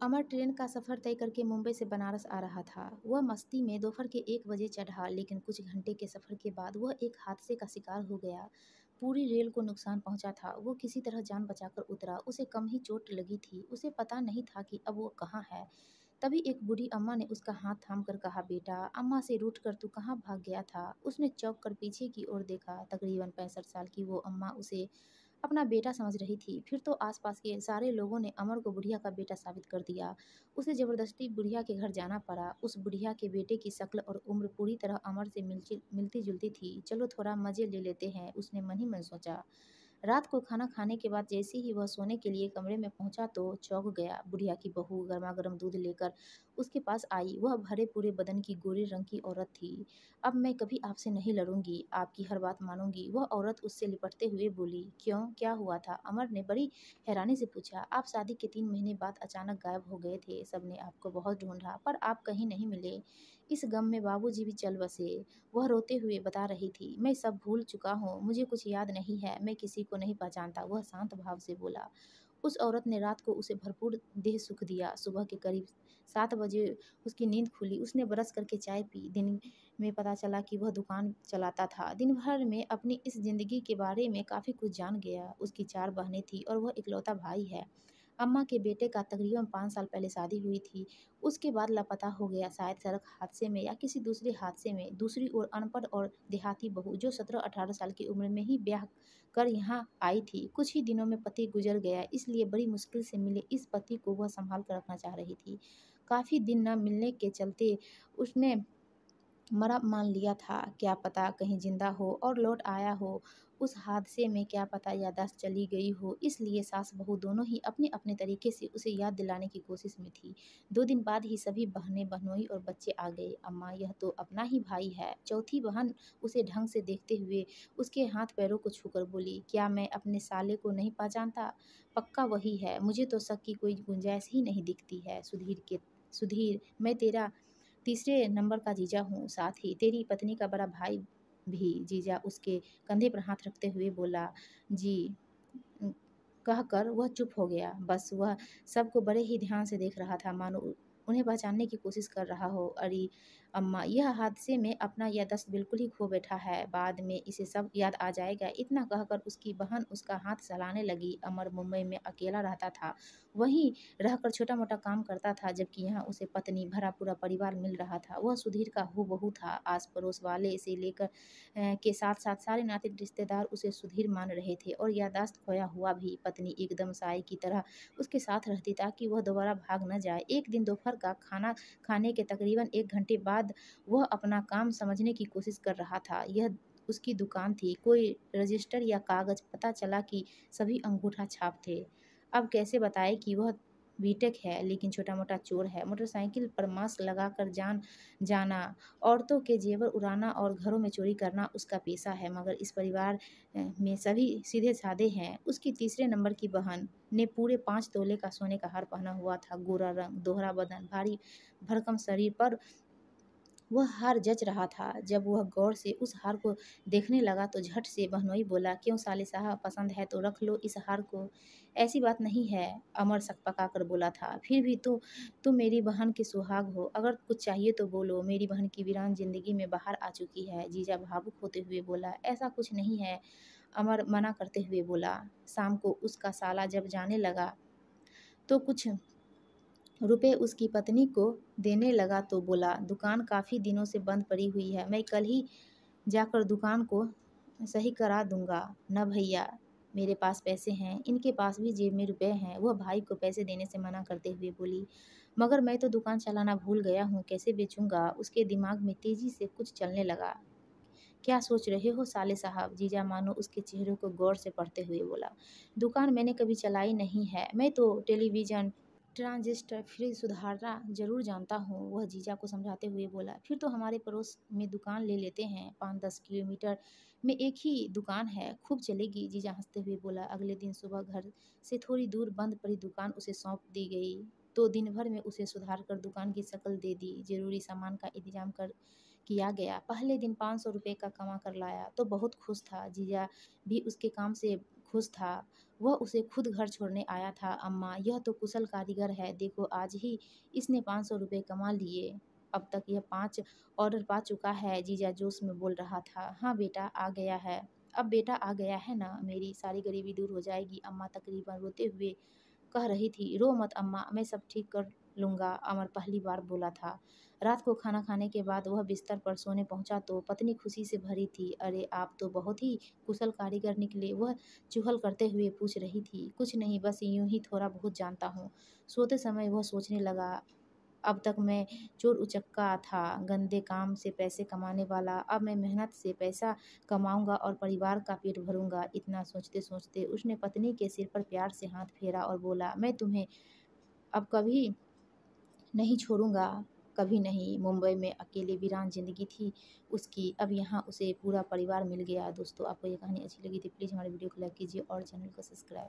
अमर train का सफ़र तय करके मुंबई से बनारस आ रहा था। वह मस्ती में दोपहर के एक बजे चढ़ा, लेकिन कुछ घंटे के सफ़र के बाद वह एक हादसे का शिकार हो गया। पूरी रेल को नुकसान पहुँचा था। वो किसी तरह जान बचाकर उतरा। उसे कम ही चोट लगी थी। उसे पता नहीं था कि अब वो कहाँ है। तभी एक बूढ़ी अम्मा ने उसका हाथ थाम कर कहा, बेटा, अम्मा से रूट कर तू कहाँ भाग गया था? उसने चौंक कर पीछे की ओर देखा। तकरीबन पैंसठ साल की वो अम्मा उसे अपना बेटा समझ रही थी। फिर तो आसपास के सारे लोगों ने अमर को बुढ़िया का बेटा साबित कर दिया। उसे ज़बरदस्ती बुढ़िया के घर जाना पड़ा। उस बुढ़िया के बेटे की शक्ल और उम्र पूरी तरह अमर से मिलती मिलती जुलती थी। चलो थोड़ा मज़े ले लेते हैं, उसने मन ही मन सोचा। रात को खाना खाने के बाद जैसे ही वह सोने के लिए कमरे में पहुँचा तो चौंक गया। बुढ़िया की बहू गर्मा गर्म दूध लेकर उसके पास आई। वह भरे पूरे बदन की गोरे रंग की औरत थी। अब मैं कभी आपसे नहीं लड़ूँगी, आपकी हर बात मानूँगी। वह औरत उससे लिपटते हुए बोली, क्यों? क्या हुआ था? अमर ने बड़ी हैरानी से पूछा, आप शादी के तीन महीने बाद अचानक गायब हो गए थे। सबने आपको बहुत ढूंढा, पर आप कहीं नहीं मिले। इस गम में बाबूजी भी चल बसे। वह रोते हुए बता रही थी, मैं सब भूल चुका हूँ, मुझे कुछ याद नहीं है, मैं किसी को नहीं पहचानता, वह शांत भाव से बोला। उस औरत ने रात को उसे भरपूर देह सुख दिया। सुबह के करीब सात बजे उसकी नींद खुली। उसने बरस करके चाय पी। दिन में पता चला कि वह दुकान चलाता था। दिन भर में अपनी इस ज़िंदगी के बारे में काफ़ी कुछ जान गया। उसकी चार बहनें थी और वह इकलौता भाई है। अम्मा के बेटे का तकरीबन पाँच साल पहले शादी हुई थी। उसके बाद लापता हो गया। शायद सड़क हादसे में या किसी दूसरे हादसे में दूसरी ओर अनपढ़ और देहाती बहू, जो सत्रह अठारह साल की उम्र में ही ब्याह कर यहाँ आई थी। कुछ ही दिनों में पति गुजर गया, इसलिए बड़ी मुश्किल से मिले इस पति को वह संभाल कर रखना चाह रही थी। काफ़ी दिन न मिलने के चलते उसने मरा मान लिया था, क्या पता कहीं ज़िंदा हो और लौट आया हो। उस हादसे में क्या पता यादाश्त चली गई हो, इसलिए सास बहू दोनों ही अपने अपने तरीके से उसे याद दिलाने की कोशिश में थी। दो दिन बाद ही सभी बहनें, बहनोई और बच्चे आ गए। अम्मा, यह तो अपना ही भाई है। चौथी बहन उसे ढंग से देखते हुए उसके हाथ पैरों को छूकर बोली, क्या मैं अपने साले को नहीं पहचानता? पक्का वही है। मुझे तो शक की कोई गुंजाइश ही नहीं दिखती है। सुधीर के, सुधीर, मैं तेरा तीसरे नंबर का जीजा हूँ, साथ ही तेरी पत्नी का बड़ा भाई भी जीजा उसके कंधे पर हाथ रखते हुए बोला, जी कहकर वह चुप हो गया। बस वह सबको बड़े ही ध्यान से देख रहा था। मानो उन्हें पहचानने की कोशिश कर रहा हो। अरे अम्मा, यह हादसे में अपना यह दस्त बिल्कुल ही खो बैठा है। बाद में इसे सब याद आ जाएगा। इतना कहकर उसकी बहन उसका हाथ चलाने लगी। अमर मुंबई में अकेला रहता था। वहीं रहकर छोटा मोटा काम करता था, जबकि यहाँ उसे पत्नी, भरा पूरा परिवार मिल रहा था। वह सुधीर का हु बहू था। आस पड़ोस वाले से लेकर के साथ साथ सारे नाते रिश्तेदार उसे सुधीर मान रहे थे और यादाश्त खोया हुआ भी। पत्नी एकदम साय की तरह उसके साथ रहती ताकि वह दोबारा भाग न जाए। एक दिन दोपहर का खाना खाने के तकरीबन एक घंटे बाद वह अपना काम समझने की कोशिश कर रहा था। यह उसकी दुकान थी। कोई रजिस्टर या कागज़ पता चला कि सभी अंगूठा छाप थे। अब कैसे बताए कि वह बीटेक है, लेकिन छोटा मोटा चोर है। मोटरसाइकिल पर मास्क लगाकर जान, जाना, औरतों के जेवर उड़ाना और घरों में चोरी करना उसका पेशा है, मगर इस परिवार में सभी सीधे साधे हैं। उसकी तीसरे नंबर की बहन ने पूरे पाँच तोले का सोने का हार पहना हुआ था। गोरा रंग, दोहरा बदन, भारी, भरकम शरीर पर वह हार जच रहा था। जब वह गौर से उस हार को देखने लगा तो झट से बहनोई बोला, क्यों साले साहब, पसंद है तो रख लो इस हार को। ऐसी बात नहीं है, अमर सक पका कर बोला था। फिर भी तो तुम मेरी बहन के सुहाग हो। अगर कुछ चाहिए तो बोलो। मेरी बहन की वीरान ज़िंदगी में बाहर आ चुकी है। जीजा भावुक होते हुए बोला, ऐसा कुछ नहीं है, अमर मना करते हुए बोला। शाम को उसका साला जब जाने लगा तो कुछ रुपए उसकी पत्नी को देने लगा तो बोला, दुकान काफ़ी दिनों से बंद पड़ी हुई है। मैं कल ही जाकर दुकान को सही करा दूँगा। न भैया, मेरे पास पैसे हैं। इनके पास भी जेब में रुपए हैं। वह भाई को पैसे देने से मना करते हुए बोली, मगर मैं तो दुकान चलाना भूल गया हूँ। कैसे बेचूँगा? उसके दिमाग में तेज़ी से कुछ चलने लगा। क्या सोच रहे हो साले साहब? जीजा मानो उसके चेहरे को गौर से पढ़ते हुए बोला, दुकान मैंने कभी चलाई नहीं है। मैं तो टेलीविज़न ट्रांजिस्टर फ्री सुधारना ज़रूर जानता हूँ। वह जीजा को समझाते हुए बोला, फिर तो हमारे पड़ोस में दुकान ले लेते हैं। पाँच दस किलोमीटर में एक ही दुकान है। खूब चलेगी। जीजा हँसते हुए बोला, अगले दिन सुबह घर से थोड़ी दूर बंद पड़ी दुकान उसे सौंप दी गई। तो दिन भर में उसे सुधार कर दुकान की शक्ल दे दी। ज़रूरी सामान का इंतज़ाम कर किया गया। पहले दिन पाँच सौ रुपये का कमा कर लाया। तो बहुत खुश था। जीजा भी उसके काम से खुश था। वह उसे खुद घर छोड़ने आया था। अम्मा, यह तो कुशल कारीगर है। देखो, आज ही इसने पाँच सौ रुपये कमा लिए। अब तक यह पाँच ऑर्डर पा चुका है, जीजा जोश में बोल रहा था। हाँ बेटा, आ गया है। अब बेटा, आ गया है ना? मेरी सारी गरीबी दूर हो जाएगी। अम्मा तकरीबन रोते हुए कह रही थी। रो मत अम्मा, मैं सब ठीक कर लूँगा, अमर पहली बार बोला था। रात को खाना खाने के बाद वह बिस्तर पर सोने पहुँचा तो पत्नी खुशी से भरी थी। अरे, आप तो बहुत ही कुशल कारीगर निकले। वह चुहल करते हुए पूछ रही थी, कुछ नहीं, बस यूँ ही थोड़ा बहुत जानता हूँ। सोते समय वह सोचने लगा, अब तक मैं चोर उचक्का था, गंदे काम से पैसे कमाने वाला। अब मैं मेहनत से पैसा कमाऊँगा और परिवार का पेट भरूँगा। इतना सोचते सोचते उसने पत्नी के सिर पर प्यार से हाथ फेरा और बोला, मैं तुम्हें अब कभी नहीं छोड़ूँगा। कभी नहीं। मुंबई में अकेले वीरान ज़िंदगी थी उसकी। अब यहाँ उसे पूरा परिवार मिल गया। दोस्तों, आपको ये कहानी अच्छी लगी थी प्लीज़ हमारे वीडियो को लाइक कीजिए और चैनल को सब्सक्राइब